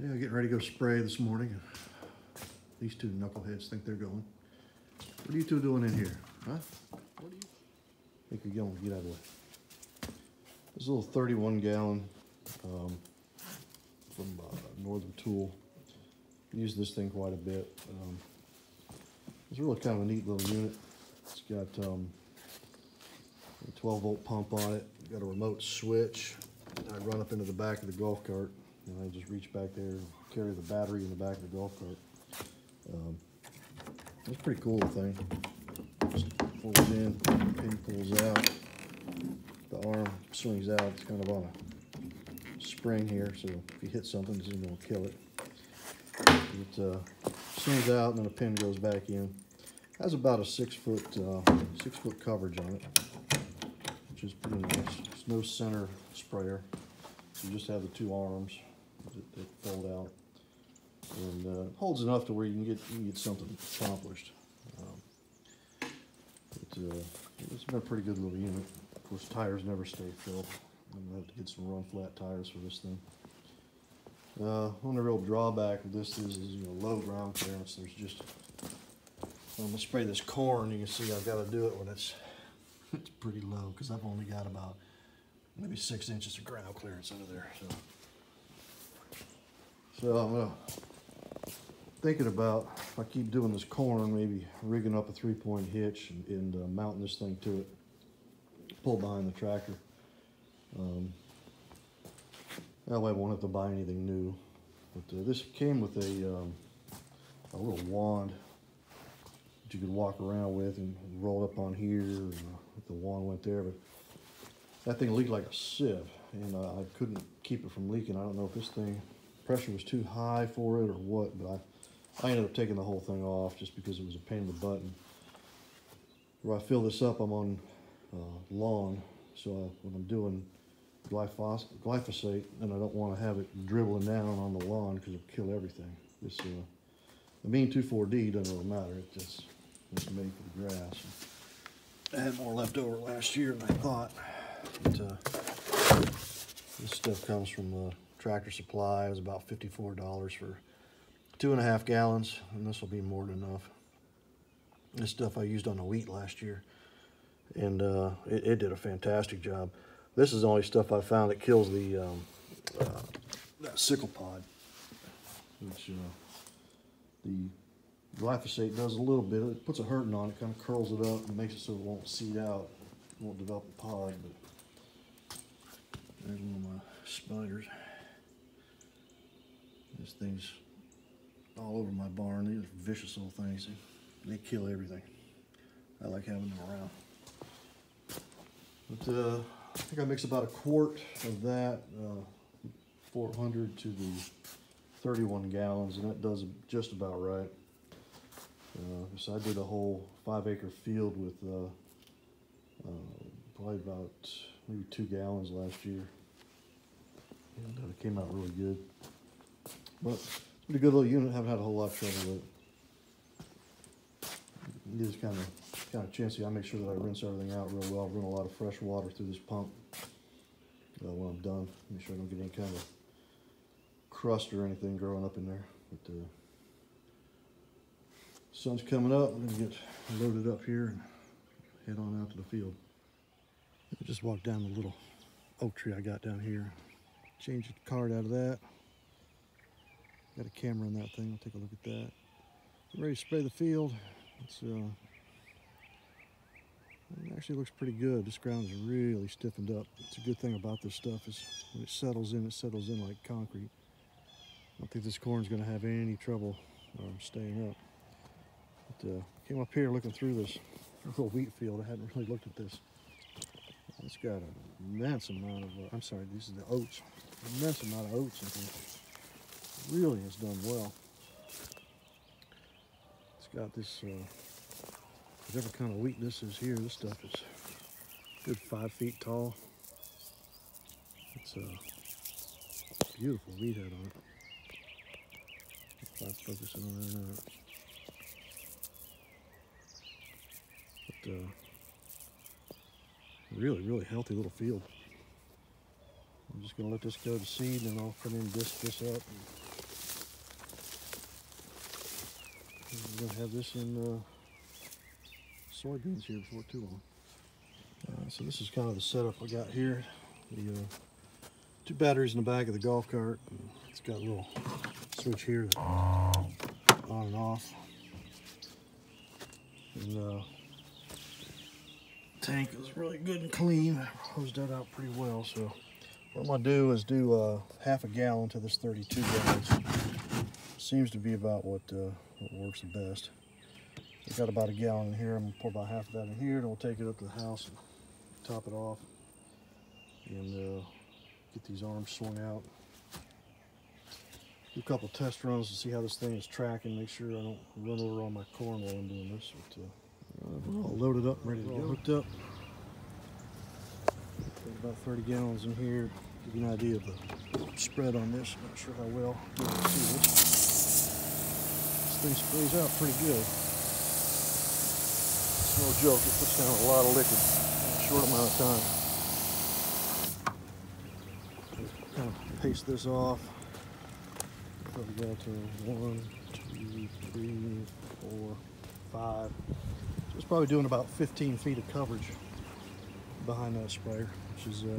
Yeah, getting ready to go spray this morning. These two knuckleheads think they're going. What are you two doing in here, huh? What are you? Think you're going? Get out of the way. This little 31 gallon um, from uh, Northern Tool. Use this thing quite a bit. Um, it's really kind of a neat little unit. It's got um, a 12 volt pump on it. Got a remote switch. I run up into the back of the golf cart and I just reach back there and carry the battery in the back of the golf cart. Um, it's pretty cool thing. Just folds in, pin pulls out. The arm swings out. It's kind of on a spring here, so if you hit something, it's going to kill it. It uh, swings out and then the pin goes back in. Has about a six foot uh, six foot coverage on it, which is pretty nice. It's no center sprayer. You just have the two arms fold out, and uh, holds enough to where you can get you can get something accomplished. Um, it, uh, it's been a pretty good little unit. Of course, tires never stay filled. I'm gonna have to get some run flat tires for this thing. Uh, only real drawback of this is, is you know low ground clearance. There's just I'm gonna spray this corn. You can see I've got to do it when it's it's pretty low because I've only got about maybe six inches of ground clearance under there. So, so I'm gonna thinking about if I keep doing this corn, maybe rigging up a three-point hitch and, and uh, mounting this thing to it, pull behind the tractor. Um, that way I won't have to buy anything new. But uh, this came with a, um, a little wand that you could walk around with and roll up on here. And, uh, the wand went there, but that thing leaked like a sieve, and uh, I couldn't keep it from leaking. I don't know if this thing pressure was too high for it or what, but I, I ended up taking the whole thing off just because it was a pain in the butt. And where I fill this up, I'm on uh, lawn, so I, when I'm doing glyphos glyphosate, and I don't want to have it dribbling down on the lawn because it'll kill everything. This uh, the amine 2,4-D doesn't really matter. It just it's made for the grass. I had more left over last year than I thought. But, uh, this stuff comes from uh, Tractor Supply. It was about $54 for two and a half gallons, and this will be more than enough. This stuff I used on the wheat last year, and uh, it, it, did a fantastic job. This is the only stuff I found that kills the um, uh, that sickle pod, which uh, the glyphosate does a little bit. It puts a hurting on it, kind of curls it up and makes it so it won't seed out, it won't develop a pod. But there's one of my spiders. This thing's all over my barn. These are vicious little things. They kill everything. I like having them around. But uh, I think I mix about a quart of that, uh, 400 to the 31 gallons, and that does just about right. Uh, so I did a whole five acre field with uh, uh, probably about maybe two gallons last year. And uh, it came out really good. But it's a good little unit. Haven't had a whole lot of trouble with it. It is kind of kind of chintzy. I make sure that I rinse everything out real well. Run a lot of fresh water through this pump uh, when I'm done. Make sure I don't get any kind of crust or anything growing up in there. But uh, sun's coming up. I'm gonna get loaded up here and head on out to the field. I just walked down the little oak tree I got down here. Change the card out of that. Got a camera on that thing. I'll take a look at that. Get ready to spray the field. It's uh, it actually looks pretty good. This ground is really stiffened up. It's a good thing about this stuff is when it settles in, it settles in like concrete. I don't think this corn's gonna have any trouble um, staying up. But, uh, came up here looking through this little wheat field. I hadn't really looked at this. It's got an immense amount of, uh, I'm sorry, these are the oats. Immense amount of oats in here. Really has done well. It's got this, uh, whatever kind of this is here, this stuff is good five feet tall. It's a beautiful wheat head on it. If I focus on not. But, uh, really, really healthy little field. I'm just gonna let this go to seed and I'll come in and disc this up We're gonna have this in uh, soybeans here before too long. Uh, so this is kind of the setup I got here. The uh, two batteries in the back of the golf cart. It's got a little switch here on and off. And uh, tank is really good and clean. Hosed that out pretty well. So what I'm gonna do is do uh, half a gallon to this 32 gallons. Seems to be about what, uh, what works the best. I've got about a gallon in here. I'm gonna pour about half of that in here, and we'll take it up to the house and top it off, and uh, get these arms swung out. Do a couple test runs to see how this thing is tracking. Make sure I don't run over all my corn while I'm doing this. But, uh, we're all loaded up, ready to go. Hooked up. Got about 30 gallons in here. Give you an idea of the spread on this. Not sure how well you can see this. This thing sprays out pretty good. It's no joke. It puts down a lot of liquid in a short amount of time. Kind of paste this off. Probably go to one, two, three, four, five. So it's probably doing about 15 feet of coverage behind that sprayer, which is uh,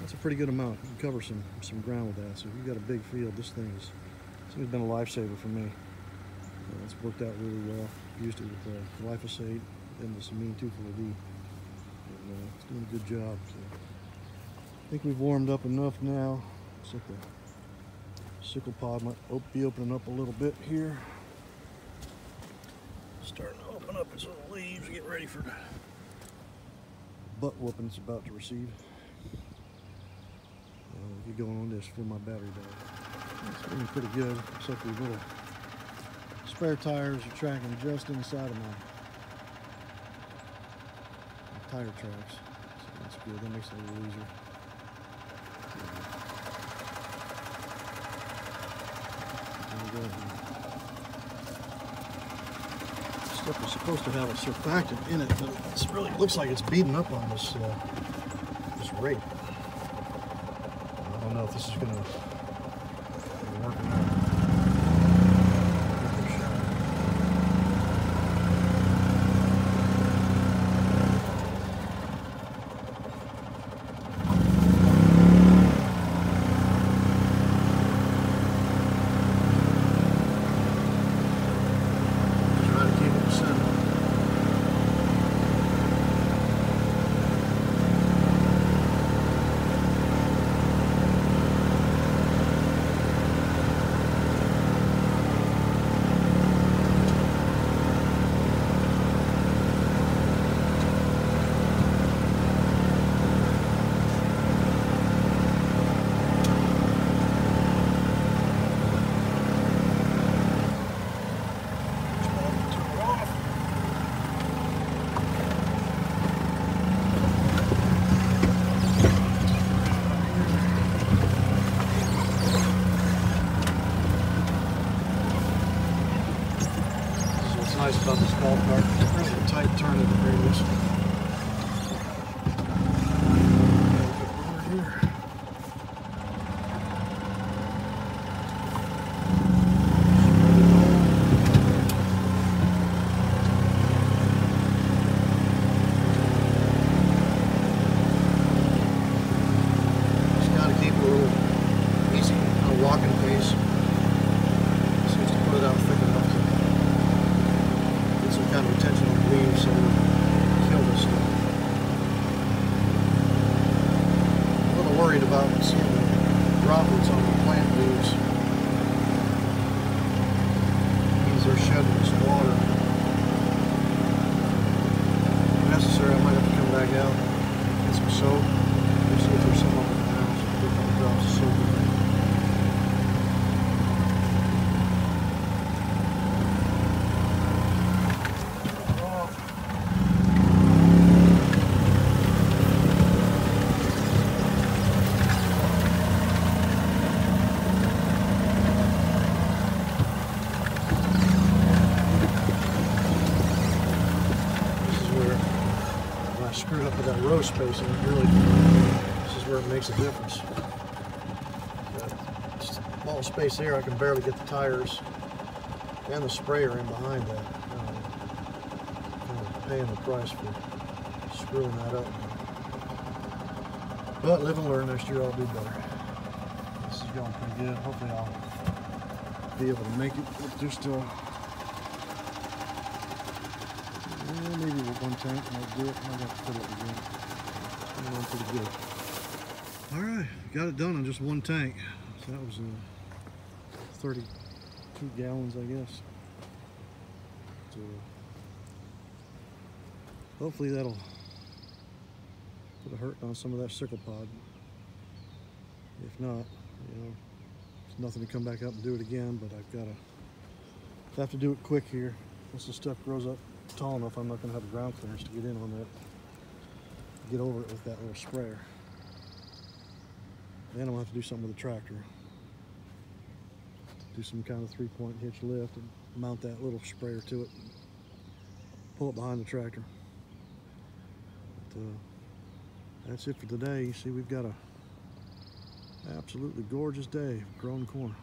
that's a pretty good amount. You can cover some some ground with that. So if you've got a big field, this thing is thing's been a lifesaver for me. Uh, it's worked out really well. Used it with uh, glyphosate and the amine 2,4-D. And, uh, it's doing a good job. So I think we've warmed up enough now. Looks like the sickle pod might be opening up a little bit here. Starting to open up its little leaves, get ready for the butt whooping it's about to receive. Uh, get going on this for my battery died. It's pretty good, except these little spare tires are tracking just inside of my, my tire tracks. So that's good. That makes it a little easier. Stuff is supposed to have a surfactant in it, but it really looks like it's beating up on this uh, this rate. I don't know if this is gonna work or not. Give it a shot. Try to keep it centered. Turn it off. So what's nice about this cart, it's a tight turn at the very least. Over here. Just gotta keep it a little easy, kind of walking pace. Seems to put it out thick enough to get some kind of attention on the leaves so we kill this stuff. A little worried about seeing the droplets on the plant leaves. Means they're shedding this water. If necessary, I might have to come back out, get some soap. Just see if there's some up in the house. Get a couple drops of soap in there. This is where up with that row spacing, really, this is where it makes a difference. Small space there, I can barely get the tires and the sprayer in behind that. Uh, kind of paying the price for screwing that up. But live and learn. Next year I'll do better. This is going pretty good. Hopefully I'll be able to make it if there's still well, maybe one tank might do it. Might have to fill it again. It's pretty good. All right, got it done on just one tank. So that was uh, 32 gallons, I guess. So hopefully that'll put a hurt on some of that sickle pod. If not, you know, there's nothing to come back up and do it again, but I've got to have to do it quick here. Once the stuff grows up tall enough, I'm not to have the ground clearance to get in on that, get over it with that little sprayer. Then I'm to have to do something with the tractor. Do some kind of three-point hitch lift and mount that little sprayer to it. Pull it behind the tractor. But, uh, that's it for today. You see, we've got a absolutely gorgeous day of growing corn.